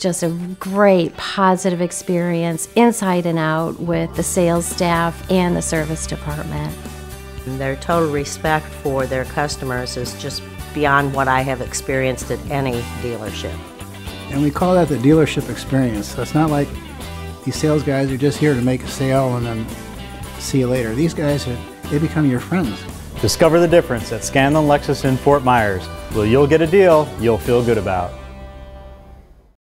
just a great positive experience inside and out with the sales staff and the service department. Their total respect for their customers is just beyond what I have experienced at any dealership. And we call that the dealership experience. So it's not like these sales guys are just here to make a sale and then see you later. These guys, are, they become your friends. Discover the difference at Scanlon Lexus in Fort Myers. Well, you'll get a deal you'll feel good about.